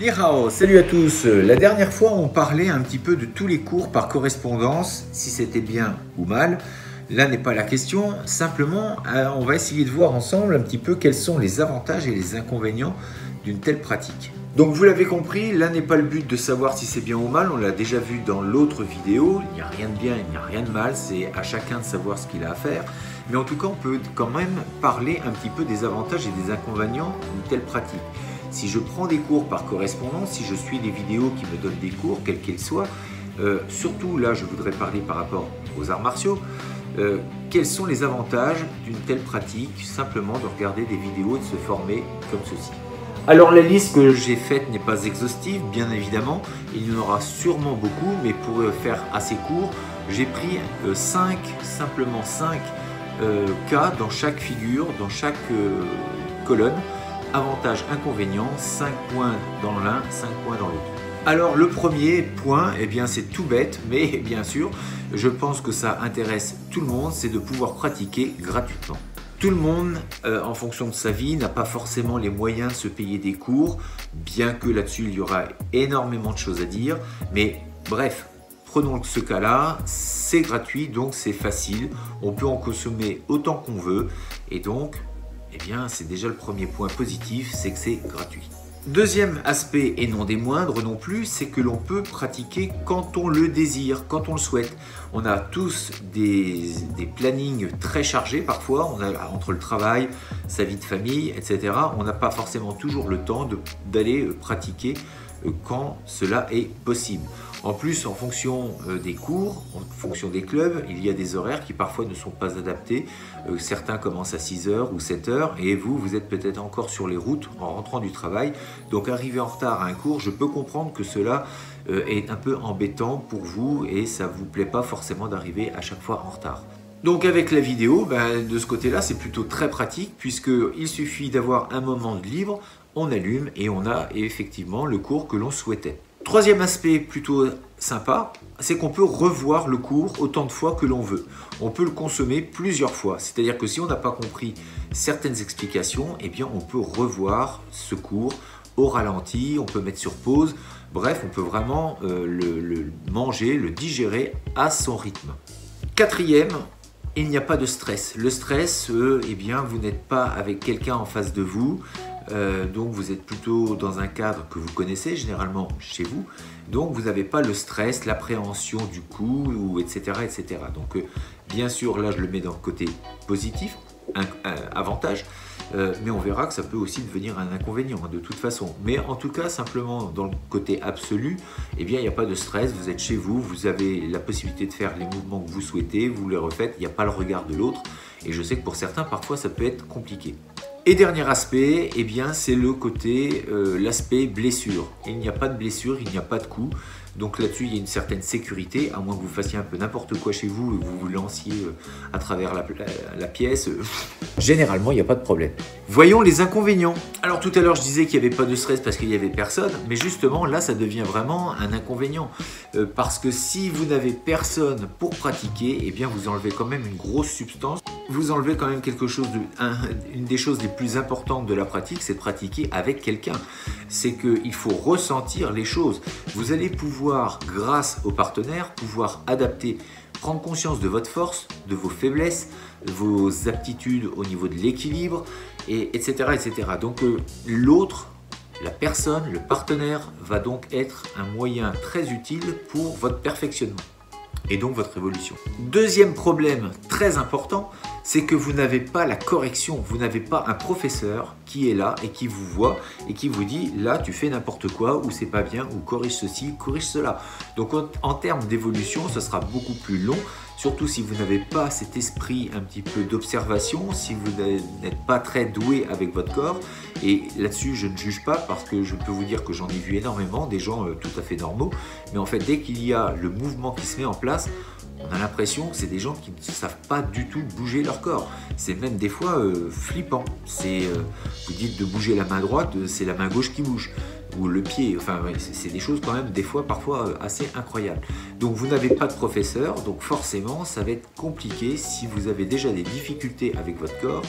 Ni hao, salut à tous. La dernière fois, on parlait un petit peu de tous les cours par correspondance, si c'était bien ou mal. Là n'est pas la question, simplement euh, on va essayer de voir ensemble un petit peu quels sont les avantages et les inconvénients d'une telle pratique. Donc vous l'avez compris, là n'est pas le but de savoir si c'est bien ou mal, on l'a déjà vu dans l'autre vidéo, il n'y a rien de bien, il n'y a rien de mal, c'est à chacun de savoir ce qu'il a à faire. Mais en tout cas, on peut quand même parler un petit peu des avantages et des inconvénients d'une telle pratique. Si je prends des cours par correspondance, si je suis des vidéos qui me donnent des cours, quels qu'ils soient, euh, surtout là je voudrais parler par rapport aux arts martiaux, euh, quels sont les avantages d'une telle pratique Simplement de regarder des vidéos et de se former comme ceci? Alors la liste que j'ai faite n'est pas exhaustive, bien évidemment, il y en aura sûrement beaucoup, mais pour faire assez court, j'ai pris 5, euh, simplement 5 euh, cas dans chaque figure, dans chaque colonne. Avantages, inconvénients, 5 points dans l'un, 5 points dans l'autre. Alors le premier point, eh bien c'est tout bête, mais bien sûr, je pense que ça intéresse tout le monde, c'est de pouvoir pratiquer gratuitement. Tout le monde, euh, en fonction de sa vie, n'a pas forcément les moyens de se payer des cours, bien que là-dessus il y aura énormément de choses à dire. Mais bref, prenons ce cas-là, c'est gratuit, donc c'est facile. On peut en consommer autant qu'on veut, et donc, eh bien, c'est déjà le premier point positif, c'est que c'est gratuit. Deuxième aspect, et non des moindres non plus, c'est que l'on peut pratiquer quand on le désire, quand on le souhaite. On a tous des, plannings très chargés parfois, on a, entre le travail, sa vie de famille, etc. On n'a pas forcément toujours le temps d'aller pratiquer euh, quand cela est possible. En plus, en fonction euh, des cours, en fonction des clubs, il y a des horaires qui parfois ne sont pas adaptés. Euh, certains commencent à 6h ou 7h et vous, vous êtes peut-être encore sur les routes en rentrant du travail. Donc arriver en retard à un cours, je peux comprendre que cela euh, est un peu embêtant pour vous et ça ne vous plaît pas forcément d'arriver à chaque fois en retard. Donc avec la vidéo, ben, de ce côté-là, c'est plutôt très pratique puisqu'il suffit d'avoir un moment de libre, on allume et on a effectivement le cours que l'on souhaitait. Troisième aspect plutôt sympa, c'est qu'on peut revoir le cours autant de fois que l'on veut. On peut le consommer plusieurs fois. C'est-à-dire que si on n'a pas compris certaines explications, eh bien on peut revoir ce cours au ralenti, on peut mettre sur pause. Bref, on peut vraiment euh, le, manger, le digérer à son rythme. Quatrième, il n'y a pas de stress. Le stress, euh, eh bien, vous n'êtes pas avec quelqu'un en face de vous. Euh, donc vous êtes plutôt dans un cadre que vous connaissez généralement chez vous. Donc vous n'avez pas le stress, l'appréhension du coup, etc., etc. Donc euh, bien sûr là je le mets dans le côté positif, un, avantage, euh, mais on verra que ça peut aussi devenir un inconvénient hein, de toute façon. Mais en tout cas simplement dans le côté absolu, eh bien il n'y a pas de stress, vous êtes chez vous, vous avez la possibilité de faire les mouvements que vous souhaitez, vous les refaites, il n'y a pas le regard de l'autre. Et je sais que pour certains parfois ça peut être compliqué. Et dernier aspect, eh bien, c'est le côté, euh, l'aspect blessure. Il n'y a pas de blessure, il n'y a pas de coup. Donc là-dessus, il y a une certaine sécurité, à moins que vous fassiez un peu n'importe quoi chez vous et vous vous lanciez euh, à travers la, pièce. Généralement, il n'y a pas de problème. Voyons les inconvénients. Alors tout à l'heure, je disais qu'il n'y avait pas de stress parce qu'il n'y avait personne, mais justement, là, ça devient vraiment un inconvénient. Euh, parce que si vous n'avez personne pour pratiquer, eh bien, vous enlevez quand même une grosse substance. Vous enlevez quand même quelque chose de... une des choses les plus importantes de la pratique, c'est de pratiquer avec quelqu'un. C'est qu'il faut ressentir les choses. Vous allez pouvoir grâce aux partenaires, pouvoir adapter, prendre conscience de votre force, de vos faiblesses, vos aptitudes au niveau de l'équilibre, et etc., etc. Donc euh, l'autre, la personne, le partenaire va donc être un moyen très utile pour votre perfectionnement et donc votre évolution. Deuxième problème très important, c'est que vous n'avez pas la correction, vous n'avez pas un professeur est là et qui vous voit et qui vous dit là tu fais n'importe quoi ou c'est pas bien ou corrige ceci, corrige cela. Donc en, termes d'évolution, ce sera beaucoup plus long, surtout si vous n'avez pas cet esprit un petit peu d'observation, si vous n'êtes pas très doué avec votre corps. Et là-dessus, je ne juge pas parce que je peux vous dire que j'en ai vu énormément, des gens euh, tout à fait normaux. Mais en fait, dès qu'il y a le mouvement qui se met en place, on a l'impression que c'est des gens qui ne savent pas du tout bouger leur corps. C'est même des fois euh, flippant. C'est, euh, vous dites de bouger la main droite, euh, c'est la main gauche qui bouge ou le pied. Enfin, c'est des choses quand même des fois parfois assez incroyables. Donc vous n'avez pas de professeur, donc forcément ça va être compliqué si vous avez déjà des difficultés avec votre corps,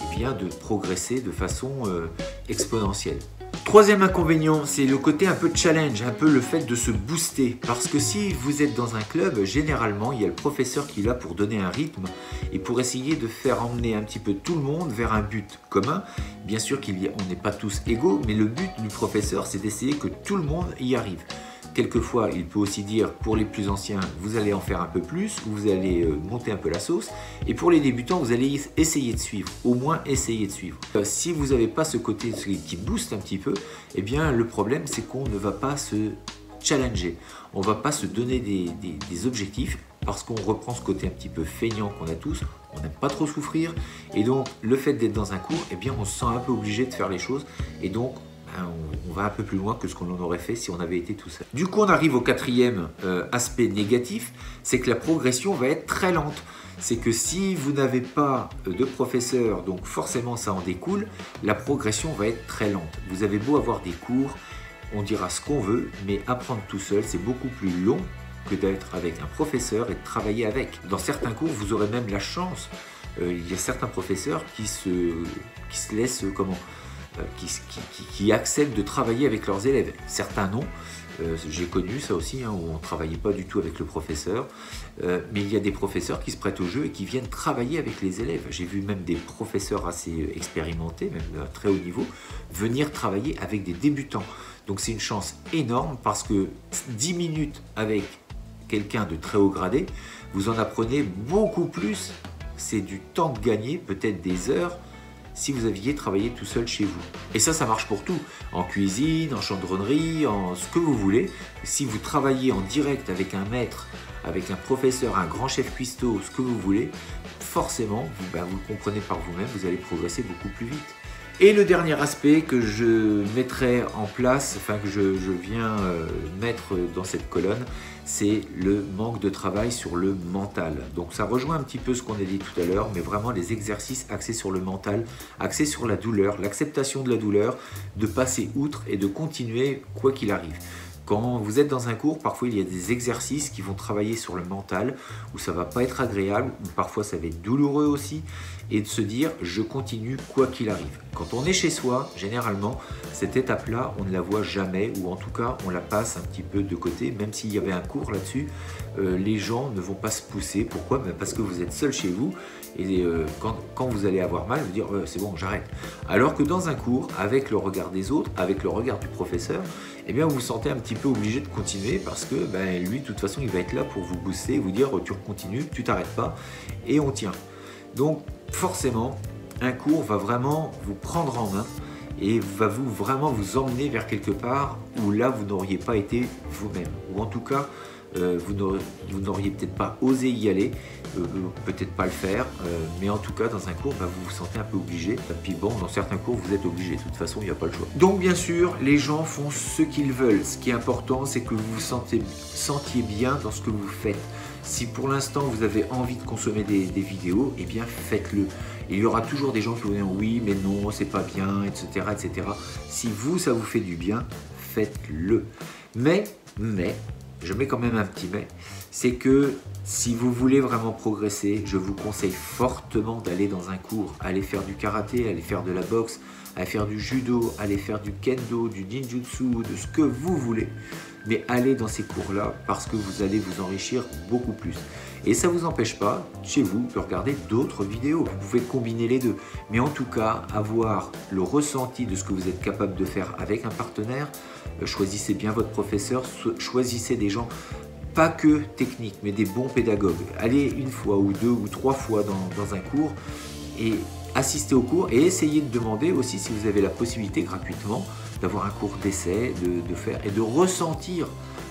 eh bien de progresser de façon exponentielle. Troisième inconvénient, c'est le côté un peu challenge, un peu le fait de se booster. Parce que si vous êtes dans un club, généralement, il y a le professeur qui est là pour donner un rythme et pour essayer de faire emmener un petit peu tout le monde vers un but commun. Bien sûr qu'on n'est pas tous égaux, mais le but du professeur, c'est d'essayer que tout le monde y arrive. Quelquefois, il peut aussi dire pour les plus anciens, vous allez en faire un peu plus, vous allez euh, monter un peu la sauce. Et pour les débutants, vous allez essayer de suivre, au moins essayer de suivre. Euh, si vous n'avez pas ce côté qui booste un petit peu, eh bien le problème c'est qu'on ne va pas se challenger. On ne va pas se donner des, objectifs parce qu'on reprend ce côté un petit peu feignant qu'on a tous. On n'aime pas trop souffrir. Et donc, le fait d'être dans un cours, eh bien, on se sent un peu obligé de faire les choses. Et donc, on, va un peu plus loin que ce qu'on en aurait fait si on avait été tout seul. Du coup, on arrive au quatrième euh, aspect négatif, c'est que la progression va être très lente. C'est que si vous n'avez pas euh, de professeur, donc forcément ça en découle, la progression va être très lente. Vous avez beau avoir des cours, on dira ce qu'on veut, mais apprendre tout seul, c'est beaucoup plus long que d'être avec un professeur et de travailler avec. Dans certains cours, vous aurez même la chance. Euh, il y a certains professeurs qui se, qui se laissent comment euh, qui, acceptent de travailler avec leurs élèves. Certains non. Euh, j'ai connu ça aussi, hein, où on ne travaillait pas du tout avec le professeur. Euh, mais il y a des professeurs qui se prêtent au jeu et qui viennent travailler avec les élèves. J'ai vu même des professeurs assez expérimentés, même à très haut niveau, venir travailler avec des débutants. Donc c'est une chance énorme parce que 10 minutes avec quelqu'un de très haut gradé, vous en apprenez beaucoup plus. C'est du temps de gagner, peut-être des heures, si vous aviez travaillé tout seul chez vous. Et ça, ça marche pour tout. En cuisine, en chandronnerie, en ce que vous voulez. Si vous travaillez en direct avec un maître, avec un professeur, un grand chef cuistot, ce que vous voulez, forcément, vous, ben, vous le comprenez par vous-même, vous allez progresser beaucoup plus vite. Et le dernier aspect que je mettrai en place, enfin que je, viens euh, mettre dans cette colonne, c'est le manque de travail sur le mental. Donc ça rejoint un petit peu ce qu'on a dit tout à l'heure, mais vraiment les exercices axés sur le mental, axés sur la douleur, l'acceptation de la douleur, de passer outre et de continuer quoi qu'il arrive. Quand vous êtes dans un cours, parfois il y a des exercices qui vont travailler sur le mental, où ça va pas être agréable, ou parfois ça va être douloureux aussi, et de se dire je continue quoi qu'il arrive. Quand on est chez soi, généralement, cette étape-là, on ne la voit jamais, ou en tout cas on la passe un petit peu de côté, même s'il y avait un cours là-dessus, euh, les gens ne vont pas se pousser. Pourquoi? Ben, Parce que vous êtes seul chez vous, et euh, quand, vous allez avoir mal, vous dire euh, c'est bon, j'arrête. Alors que dans un cours, avec le regard des autres, avec le regard du professeur, eh bien vous vous sentez un petit peu obligé de continuer parce que ben, lui, de toute façon, il va être là pour vous booster, vous dire tu continues, tu t'arrêtes pas, et on tient. Donc forcément, un cours va vraiment vous prendre en main et va vous vraiment vous emmener vers quelque part où là vous n'auriez pas été vous-même, ou en tout cas euh, vous n'auriez peut-être pas osé y aller, euh, peut-être pas le faire, euh, mais en tout cas dans un cours, bah, vous vous sentez un peu obligé. Et puis bon, dans certains cours, vous êtes obligé, de toute façon, il n'y a pas le choix. Donc bien sûr, les gens font ce qu'ils veulent. Ce qui est important, c'est que vous vous sentiez bien dans ce que vous faites. Si pour l'instant vous avez envie de consommer des, vidéos, eh bien faites-le. Il y aura toujours des gens qui vont dire oui, mais non, c'est pas bien, etc., etc. Si vous, ça vous fait du bien, faites-le. Mais, mais, je mets quand même un petit mais, c'est que si vous voulez vraiment progresser, je vous conseille fortement d'aller dans un cours, aller faire du karaté, aller faire de la boxe, aller faire du judo, aller faire du kendo, du ninjutsu, de ce que vous voulez. Mais allez dans ces cours-là parce que vous allez vous enrichir beaucoup plus. Et ça ne vous empêche pas, chez vous, de regarder d'autres vidéos. Vous pouvez combiner les deux. Mais en tout cas, avoir le ressenti de ce que vous êtes capable de faire avec un partenaire, euh, choisissez bien votre professeur, choisissez des gens pas que techniques, mais des bons pédagogues. Allez une fois ou deux ou trois fois dans, un cours et assistez au cours et essayez de demander aussi si vous avez la possibilité gratuitement d'avoir un cours d'essai, de, faire et de ressentir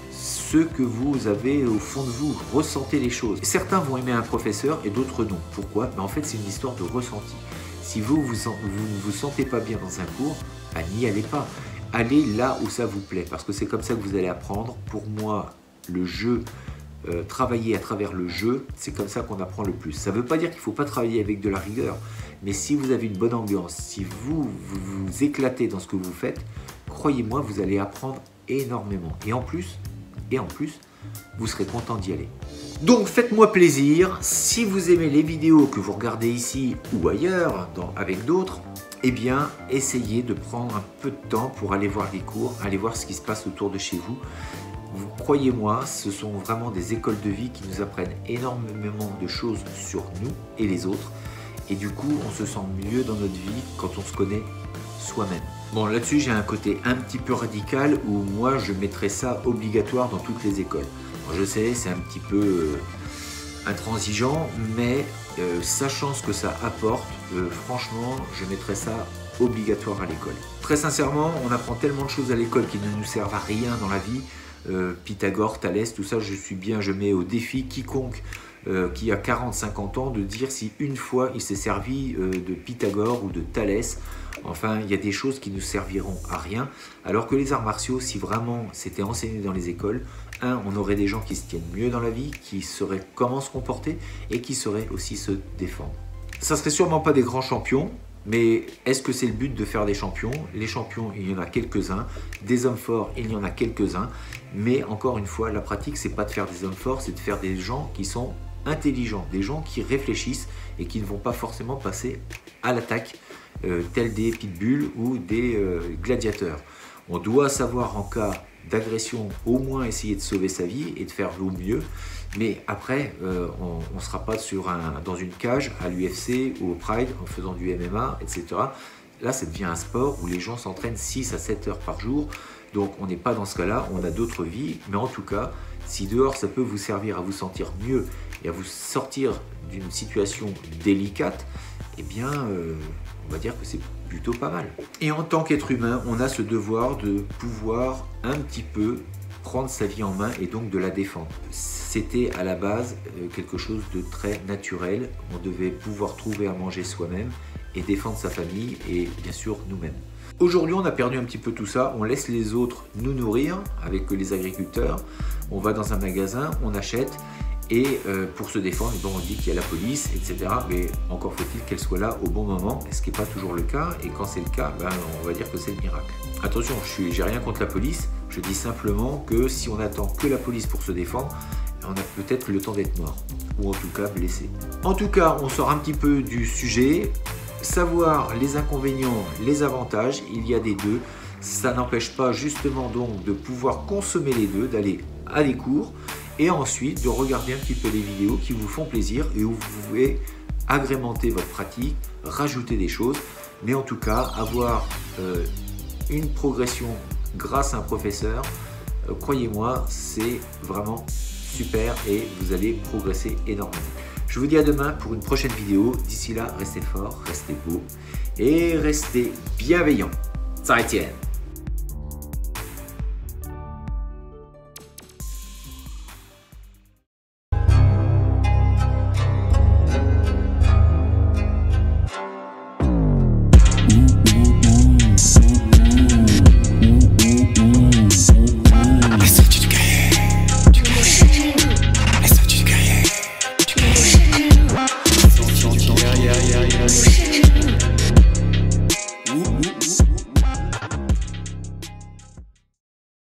ce que vous avez au fond de vous, ressentez les choses. Certains vont aimer un professeur et d'autres non. Pourquoi? Ben, En fait, c'est une histoire de ressenti. Si vous, vous, ne vous sentez pas bien dans un cours, ben, n'y allez pas. Allez là où ça vous plaît, parce que c'est comme ça que vous allez apprendre. Pour moi, le jeu, euh, travailler à travers le jeu, c'est comme ça qu'on apprend le plus. Ça ne veut pas dire qu'il ne faut pas travailler avec de la rigueur, mais si vous avez une bonne ambiance, si vous, vous éclatez dans ce que vous faites, croyez-moi, vous allez apprendre énormément. Et en plus, et en plus, vous serez content d'y aller. Donc faites-moi plaisir, si vous aimez les vidéos que vous regardez ici ou ailleurs, avec d'autres, eh bien, essayez de prendre un peu de temps pour aller voir les cours, aller voir ce qui se passe autour de chez vous. Croyez-moi, ce sont vraiment des écoles de vie qui nous apprennent énormément de choses sur nous et les autres. Et du coup, on se sent mieux dans notre vie quand on se connaît soi-même. Bon, là-dessus, j'ai un côté un petit peu radical où moi, je mettrais ça obligatoire dans toutes les écoles. je sais, c'est un petit peu euh, intransigeant, mais euh, sachant ce que ça apporte, euh, franchement, je mettrais ça obligatoire à l'école. Très sincèrement, on apprend tellement de choses à l'école qui ne nous servent à rien dans la vie. Pythagore, Thalès, tout ça, je suis bien, je mets au défi quiconque qui a 40-50 ans de dire si une fois il s'est servi de Pythagore ou de Thalès Enfin, il y a des choses qui ne serviront à rien. Alors que les arts martiaux, si vraiment c'était enseigné dans les écoles, un, on aurait des gens qui se tiennent mieux dans la vie, qui sauraient comment se comporter et qui sauraient aussi se défendre. Ça serait sûrement pas des grands champions, mais est-ce que c'est le but de faire des champions? Les champions, il y en a quelques-uns. Des hommes forts, il y en a quelques-uns. Mais encore une fois, la pratique, c'est pas de faire des hommes forts, c'est de faire des gens qui sont intelligents, des gens qui réfléchissent et qui ne vont pas forcément passer à l'attaque euh, tels des pitbulls ou des euh, gladiateurs. On doit savoir en cas d'agression au moins essayer de sauver sa vie et de faire au mieux. Mais après, euh, on ne sera pas sur un, dans une cage à l'UFC ou au Pride en faisant du MMA, etc. Là, ça devient un sport où les gens s'entraînent 6 à 7 heures par jour. Donc on n'est pas dans ce cas-là, on a d'autres vies. Mais en tout cas, si dehors ça peut vous servir à vous sentir mieux et à vous sortir d'une situation délicate, eh bien, on va dire que c'est plutôt pas mal. Et en tant qu'être humain, on a ce devoir de pouvoir un petit peu prendre sa vie en main et donc de la défendre. C'était à la base euh, quelque chose de très naturel. On devait pouvoir trouver à manger soi-même et défendre sa famille et bien sûr nous-mêmes. Aujourd'hui, on a perdu un petit peu tout ça. On laisse les autres nous nourrir avec les agriculteurs. On va dans un magasin, on achète et euh, pour se défendre, ben, on dit qu'il y a la police, etc. Mais encore faut-il qu'elle soit là au bon moment, ce qui n'est pas toujours le cas. Et quand c'est le cas, ben, on va dire que c'est le miracle. Attention, je n'ai rien contre la police. Je dis simplement que si on attend que la police pour se défendre, on a peut-être le temps d'être mort. Ou en tout cas blessé. En tout cas, on sort un petit peu du sujet. Savoir les inconvénients, les avantages, il y a des deux. Ça n'empêche pas justement donc de pouvoir consommer les deux, d'aller à des cours et ensuite de regarder un petit peu les vidéos qui vous font plaisir et où vous pouvez agrémenter votre pratique, rajouter des choses, mais en tout cas avoir euh, une progression grâce à un professeur, euh, croyez-moi, c'est vraiment super et vous allez progresser énormément. Je vous dis à demain pour une prochaine vidéo. D'ici là, restez fort, restez beau et restez bienveillants. Ça